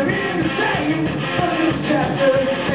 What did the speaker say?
We're in the same chapter.